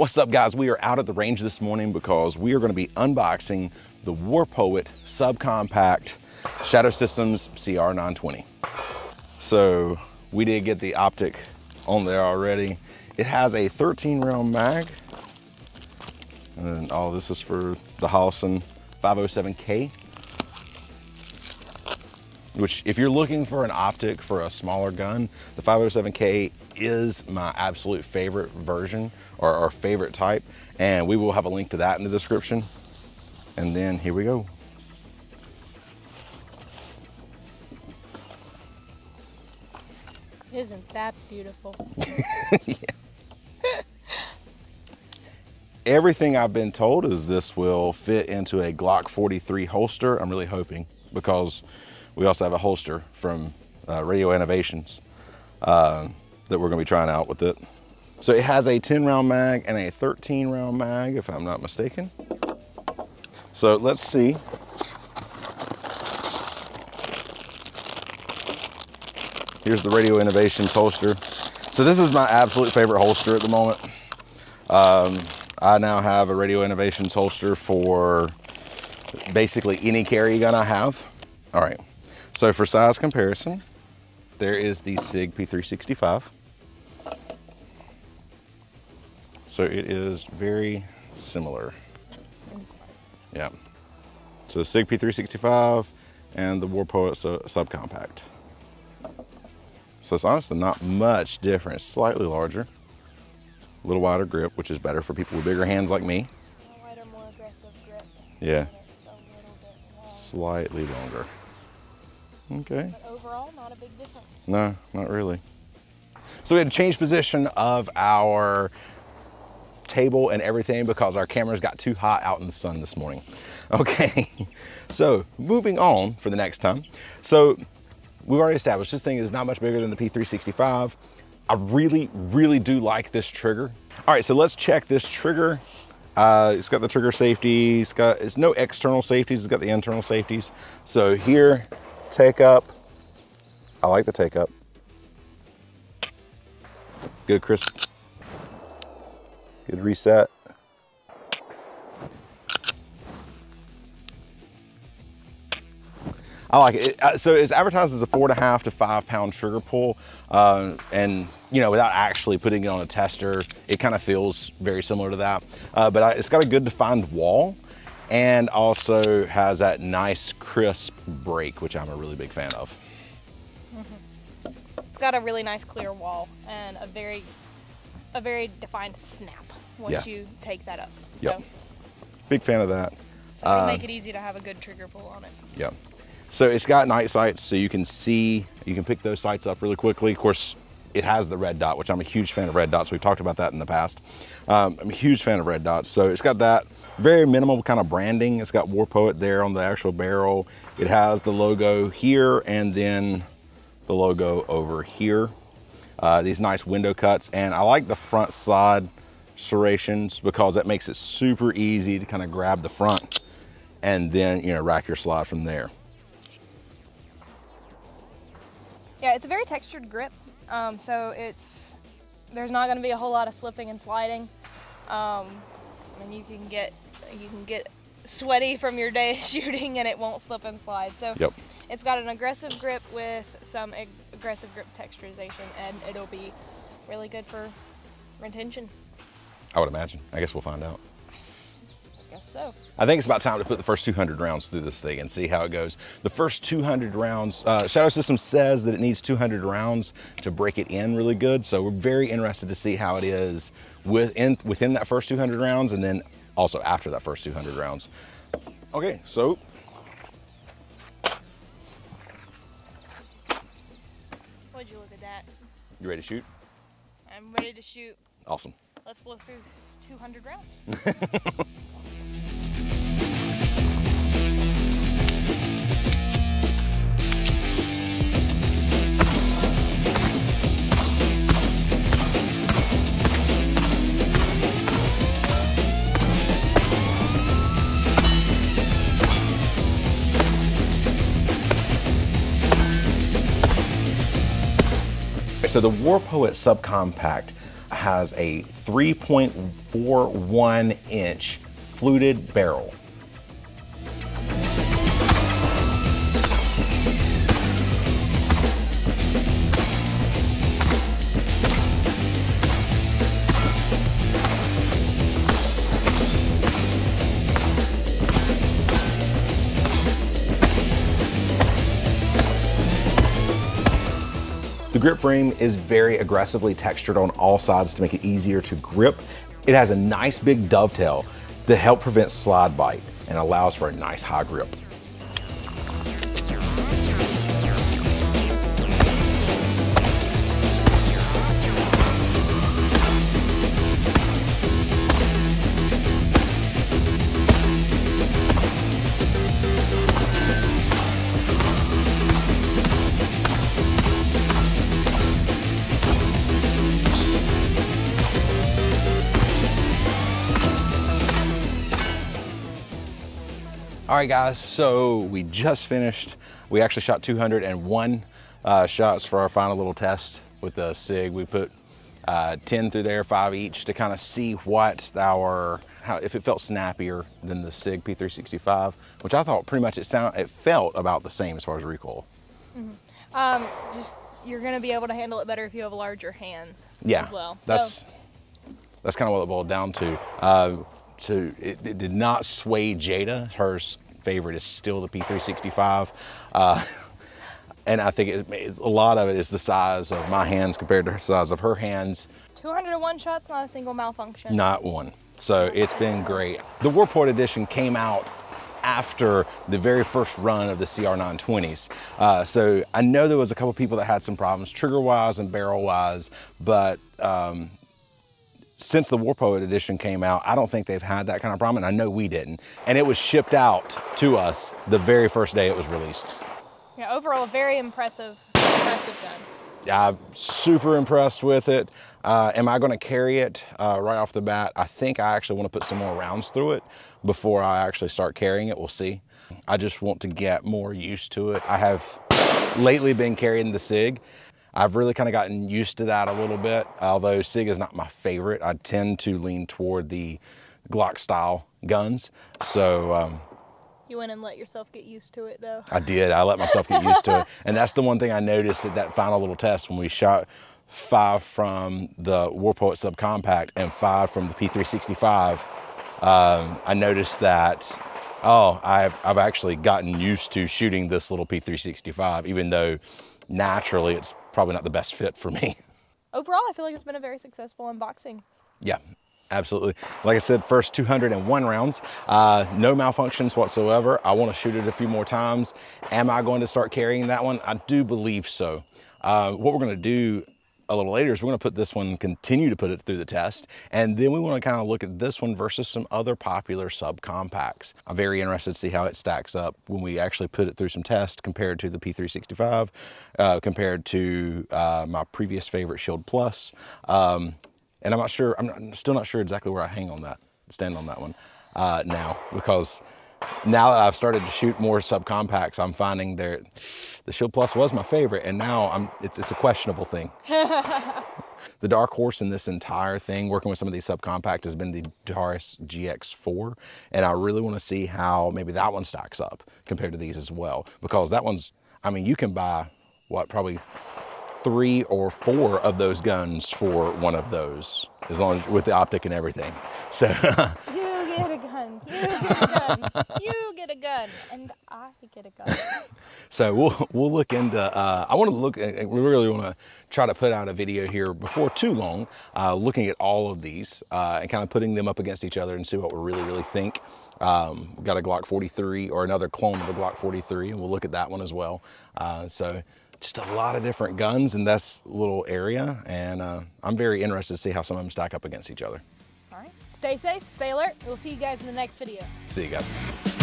What's up guys? We are out at the range this morning because we are gonna be unboxing the War Poet Subcompact Shadow Systems CR920. So we did get the optic on there already. It has a 13 round mag. And all oh, this is for the Holosun 507K. Which if you're looking for an optic for a smaller gun, the 507K is my absolute favorite version or our favorite type. And we will have a link to that in the description. And then here we go. Isn't that beautiful? Everything I've been told is this will fit into a Glock 43 holster. I'm really hoping because we also have a holster from uh, Radial Innovations uh, that we're gonna be trying out with it. So it has a 10 round mag and a 13 round mag, if I'm not mistaken. So let's see. Here's the Radial Innovations holster. So this is my absolute favorite holster at the moment. Um, I now have a Radial Innovations holster for basically any carry gun I have. All right, so for size comparison, there is the SIG P365. So it is very similar. Yeah. So the SIG P365 and the War Poet subcompact. So it's honestly not much different. Slightly larger, a little wider grip, which is better for people with bigger hands like me. Wider, more aggressive grip. Yeah. Slightly longer. Okay. But overall, not a big difference. No, not really. So we had to change position of our table and everything because our cameras got too hot out in the sun this morning. Okay, so moving on for the next time. So we've already established this thing is not much bigger than the P365. I really, really do like this trigger. All right, so let's check this trigger. Uh, it's got the trigger safety. It's got, it's no external safeties. It's got the internal safeties. So here, take up. I like the take up. Good crisp Good reset. I like it. Uh, so it's advertised as a four and a half to five pound sugar pull. Uh, and you know, without actually putting it on a tester, it kind of feels very similar to that. Uh, but I, it's got a good defined wall and also has that nice crisp break, which I'm a really big fan of. Mm -hmm. It's got a really nice clear wall and a very, a very defined snap once yeah. you take that up. So. Yep. Big fan of that. So it'll uh, make it easy to have a good trigger pull on it. Yeah. So it's got night sights, so you can see, you can pick those sights up really quickly. Of course, it has the red dot, which I'm a huge fan of red dots. We've talked about that in the past. Um, I'm a huge fan of red dots. So it's got that very minimal kind of branding. It's got War Poet there on the actual barrel. It has the logo here and then the logo over here. Uh, these nice window cuts. And I like the front side serrations because that makes it super easy to kind of grab the front and then, you know, rack your slide from there. Yeah, it's a very textured grip. Um, so it's, there's not gonna be a whole lot of slipping and sliding. Um, and you can get, you can get sweaty from your day shooting and it won't slip and slide. So yep. it's got an aggressive grip with some ag aggressive grip texturization and it'll be really good for retention. I would imagine. I guess we'll find out. I guess so. I think it's about time to put the first 200 rounds through this thing and see how it goes. The first 200 rounds, uh, Shadow System says that it needs 200 rounds to break it in really good. So we're very interested to see how it is within, within that first 200 rounds and then also after that first 200 rounds. Okay, so. Would you look at that? You ready to shoot? I'm ready to shoot. Awesome let's blow through 200 rounds. So the War Poet subcompact has a 3.41 inch fluted barrel. Grip frame is very aggressively textured on all sides to make it easier to grip. It has a nice big dovetail that help prevent slide bite and allows for a nice high grip. All right, guys, so we just finished. We actually shot 201 uh, shots for our final little test with the SIG. We put uh, 10 through there, five each, to kind of see what our, how, if it felt snappier than the SIG P365, which I thought pretty much it sound, it felt about the same as far as recoil. Um, just you're gonna be able to handle it better if you have larger hands Yeah, as well. that's so, that's kind of what it boiled down to. Uh, so it, it did not sway Jada. Her favorite is still the P365. Uh, and I think it, it- a lot of it is the size of my hands compared to the size of her hands. 201 shots, not a single malfunction. Not one. So it's been great. The War Poet edition came out after the very first run of the CR920s. Uh, so I know there was a couple people that had some problems trigger wise and barrel wise, but um, since the War Poet edition came out, I don't think they've had that kind of problem, and I know we didn't. And it was shipped out to us the very first day it was released. Yeah, overall, very impressive, impressive gun. I'm super impressed with it. Uh, am I going to carry it uh, right off the bat? I think I actually want to put some more rounds through it before I actually start carrying it. We'll see. I just want to get more used to it. I have lately been carrying the SIG. I've really kind of gotten used to that a little bit, although SIG is not my favorite. I tend to lean toward the Glock style guns. So, um, You went and let yourself get used to it, though. I did. I let myself get used to it. And that's the one thing I noticed at that final little test when we shot five from the Warpoet subcompact and five from the P365. Um, I noticed that, oh, I've, I've actually gotten used to shooting this little P365, even though naturally it's probably not the best fit for me. Overall, I feel like it's been a very successful unboxing. Yeah, absolutely. Like I said, first 201 rounds, uh, no malfunctions whatsoever. I want to shoot it a few more times. Am I going to start carrying that one? I do believe so. Uh, what we're going to do a little later is we're going to put this one, continue to put it through the test, and then we want to kind of look at this one versus some other popular subcompacts. I'm very interested to see how it stacks up when we actually put it through some tests compared to the P365, uh, compared to uh, my previous favorite Shield Plus. Um, and I'm not sure. I'm still not sure exactly where I hang on that, stand on that one uh, now, because now that I've started to shoot more subcompacts, I'm finding there the Shield Plus was my favorite, and now I'm it's it's a questionable thing. the dark horse in this entire thing, working with some of these subcompact, has been the Taurus GX4, and I really want to see how maybe that one stacks up compared to these as well, because that one's. I mean, you can buy what probably three or four of those guns for one of those, as long as with the optic and everything. So You get a gun. You get a gun. you get a gun. And I get a gun. So we'll we'll look into. Uh, I want to look. at- We really want to try to put out a video here before too long, uh, looking at all of these uh, and kind of putting them up against each other and see what we really really think. Um, we've got a Glock 43 or another clone of the Glock 43, and we'll look at that one as well. Uh, so just a lot of different guns in this little area, and uh, I'm very interested to see how some of them stack up against each other. Stay safe. Stay alert. We'll see you guys in the next video. See you guys.